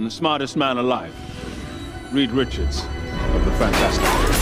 and the smartest man alive, Reed Richards of the Fantastic.